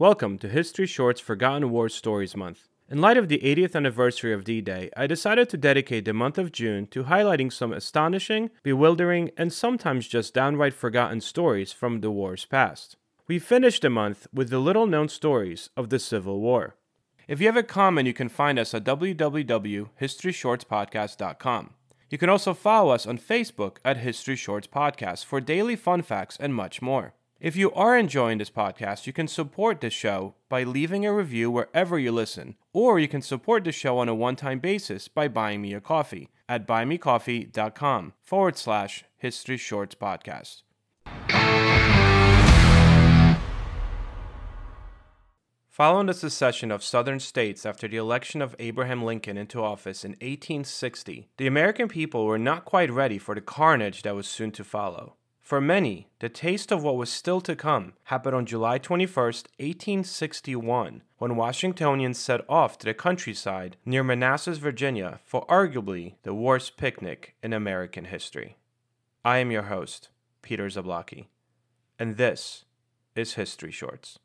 Welcome to History Short's Forgotten War Stories Month. In light of the 80th anniversary of D Day, I decided to dedicate the month of June to highlighting some astonishing, bewildering, and sometimes just downright forgotten stories from the war's past. We finished the month with the little known stories of the Civil War. If you have a comment, you can find us at www.historyshortspodcast.com. You can also follow us on Facebook at History Shorts Podcast for daily fun facts and much more. If you are enjoying this podcast, you can support the show by leaving a review wherever you listen, or you can support the show on a one time basis by buying me a coffee at buymecoffee.com forward slash History Shorts Podcast. Following the secession of Southern states after the election of Abraham Lincoln into office in 1860, the American people were not quite ready for the carnage that was soon to follow. For many, the taste of what was still to come happened on July 21, 1861, when Washingtonians set off to the countryside near Manassas, Virginia, for arguably the worst picnic in American history. I am your host, Peter Zablocki, and this is History Shorts.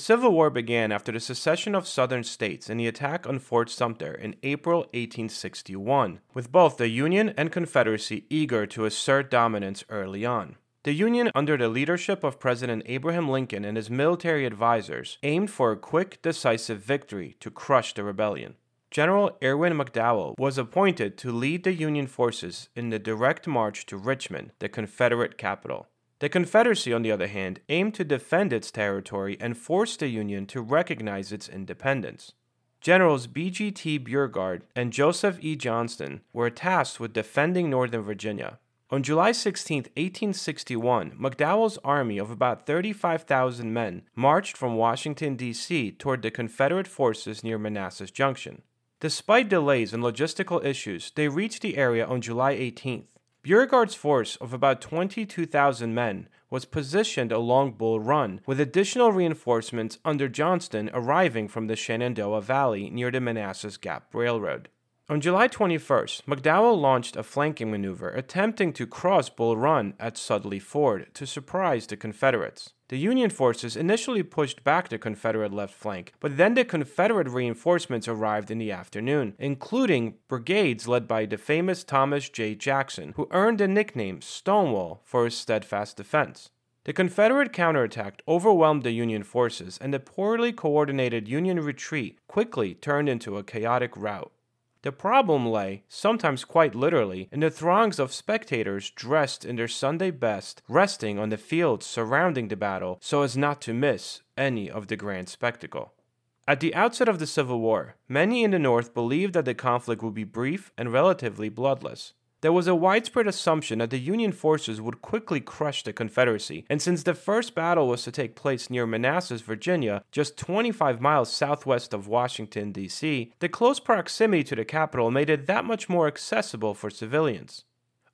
Civil War began after the secession of Southern states and the attack on Fort Sumter in April 1861, with both the Union and Confederacy eager to assert dominance early on. The Union, under the leadership of President Abraham Lincoln and his military advisors, aimed for a quick, decisive victory to crush the rebellion. General Irwin McDowell was appointed to lead the Union forces in the direct march to Richmond, the Confederate capital. The Confederacy, on the other hand, aimed to defend its territory and force the Union to recognize its independence. Generals P.G.T. Beauregard and Joseph E. Johnston were tasked with defending Northern Virginia. On July 16, 1861, McDowell's army of about 35,000 men marched from Washington, D.C. toward the Confederate forces near Manassas Junction. Despite delays and logistical issues, they reached the area on July 18th. Beauregard's force of about 22,000 men was positioned along Bull Run, with additional reinforcements under Johnston arriving from the Shenandoah Valley near the Manassas Gap Railroad. On July 21st, McDowell launched a flanking maneuver attempting to cross Bull Run at Sudley Ford to surprise the Confederates. The Union forces initially pushed back the Confederate left flank, but then the Confederate reinforcements arrived in the afternoon, including brigades led by the famous Thomas J. Jackson, who earned the nickname Stonewall for his steadfast defense. The Confederate counterattack overwhelmed the Union forces, and the poorly coordinated Union retreat quickly turned into a chaotic rout. The problem lay, sometimes quite literally, in the throngs of spectators dressed in their Sunday best, resting on the fields surrounding the battle so as not to miss any of the grand spectacle. At the outset of the Civil War, many in the North believed that the conflict would be brief and relatively bloodless. There was a widespread assumption that the Union forces would quickly crush the Confederacy, and since the first battle was to take place near Manassas, Virginia, just 25 miles southwest of Washington, D.C., the close proximity to the capital made it that much more accessible for civilians.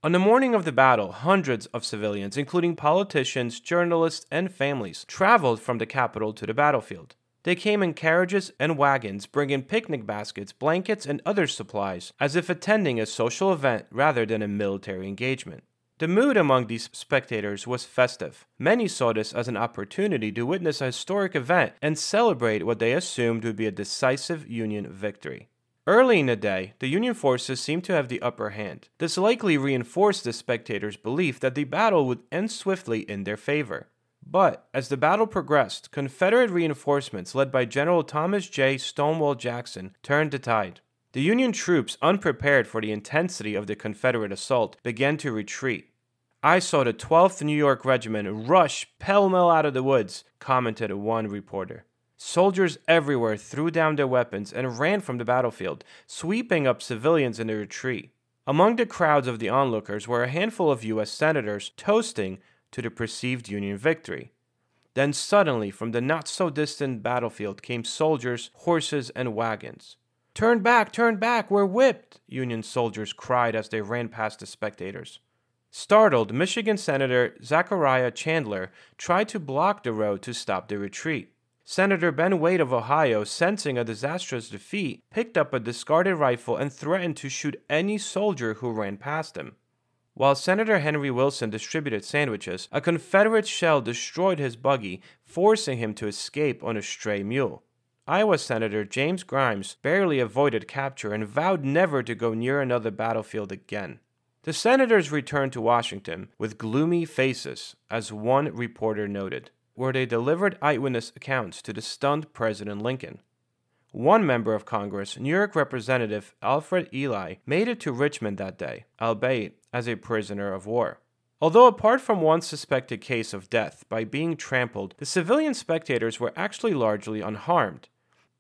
On the morning of the battle, hundreds of civilians, including politicians, journalists, and families, traveled from the capital to the battlefield. They came in carriages and wagons, bringing picnic baskets, blankets, and other supplies, as if attending a social event rather than a military engagement. The mood among these spectators was festive. Many saw this as an opportunity to witness a historic event and celebrate what they assumed would be a decisive Union victory. Early in the day, the Union forces seemed to have the upper hand. This likely reinforced the spectators' belief that the battle would end swiftly in their favor. But as the battle progressed, Confederate reinforcements led by General Thomas J. Stonewall Jackson turned the tide. The Union troops, unprepared for the intensity of the Confederate assault, began to retreat. I saw the 12th New York Regiment rush pell mell out of the woods, commented one reporter. Soldiers everywhere threw down their weapons and ran from the battlefield, sweeping up civilians in the retreat. Among the crowds of the onlookers were a handful of U.S. senators toasting to the perceived Union victory. Then suddenly, from the not so distant battlefield came soldiers, horses, and wagons. Turn back, turn back, we're whipped, Union soldiers cried as they ran past the spectators. Startled, Michigan Senator Zachariah Chandler tried to block the road to stop the retreat. Senator Ben Wade of Ohio, sensing a disastrous defeat, picked up a discarded rifle and threatened to shoot any soldier who ran past him. While Senator Henry Wilson distributed sandwiches, a Confederate shell destroyed his buggy, forcing him to escape on a stray mule. Iowa Senator James Grimes barely avoided capture and vowed never to go near another battlefield again. The senators returned to Washington with gloomy faces, as one reporter noted, where they delivered eyewitness accounts to the stunned President Lincoln. One member of Congress, New York Representative Alfred Ely, made it to Richmond that day, albeit as a prisoner of war. Although, apart from one suspected case of death by being trampled, the civilian spectators were actually largely unharmed.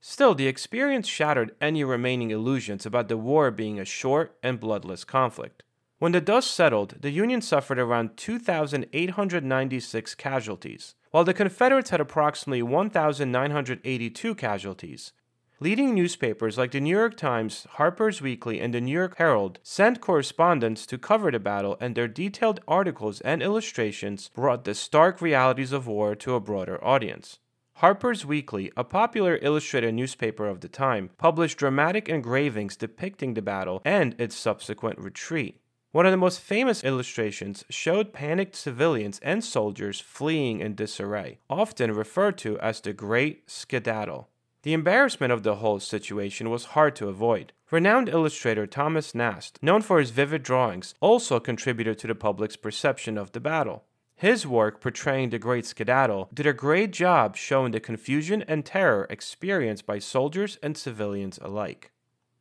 Still, the experience shattered any remaining illusions about the war being a short and bloodless conflict. When the dust settled, the Union suffered around 2,896 casualties, while the Confederates had approximately 1,982 casualties. Leading newspapers like the New York Times, Harper's Weekly, and the New York Herald sent correspondents to cover the battle, and their detailed articles and illustrations brought the stark realities of war to a broader audience. Harper's Weekly, a popular illustrated newspaper of the time, published dramatic engravings depicting the battle and its subsequent retreat. One of the most famous illustrations showed panicked civilians and soldiers fleeing in disarray, often referred to as the Great Skedaddle. The embarrassment of the whole situation was hard to avoid. Renowned illustrator Thomas Nast, known for his vivid drawings, also contributed to the public's perception of the battle. His work portraying the Great Skedaddle did a great job showing the confusion and terror experienced by soldiers and civilians alike.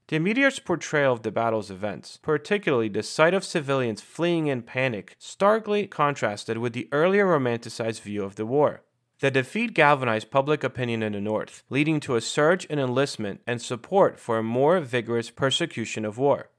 The immediate portrayal of the battle's events, particularly the sight of civilians fleeing in panic, starkly contrasted with the earlier romanticized view of the war. The defeat galvanized public opinion in the North, leading to a surge in enlistment and support for a more vigorous persecution of war.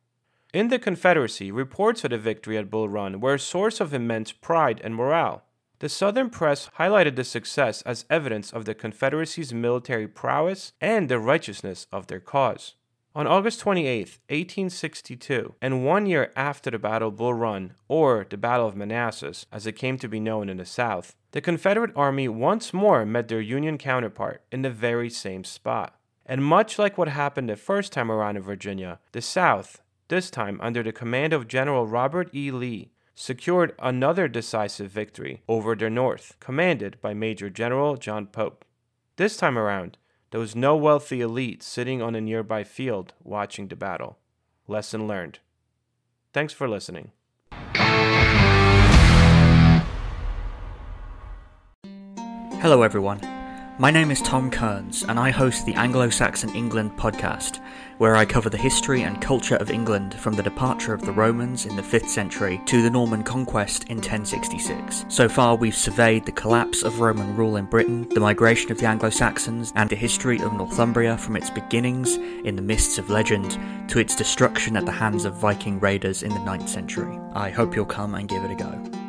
In the Confederacy, reports of the victory at Bull Run were a source of immense pride and morale. The Southern press highlighted the success as evidence of the Confederacy's military prowess and the righteousness of their cause. On August 28, 1862, and one year after the Battle of Bull Run, or the Battle of Manassas, as it came to be known in the South, the Confederate Army once more met their Union counterpart in the very same spot. And much like what happened the first time around in Virginia, the South, this time under the command of General Robert E. Lee, secured another decisive victory over the North, commanded by Major General John Pope. This time around, there was no wealthy elite sitting on a nearby field watching the battle. Lesson learned. Thanks for listening. Hello, everyone. My name is Tom Kearns, and I host the Anglo Saxon England podcast, where I cover the history and culture of England from the departure of the Romans in the 5th century to the Norman conquest in 1066. So far, we've surveyed the collapse of Roman rule in Britain, the migration of the Anglo Saxons, and the history of Northumbria from its beginnings in the mists of legend to its destruction at the hands of Viking raiders in the 9th century. I hope you'll come and give it a go.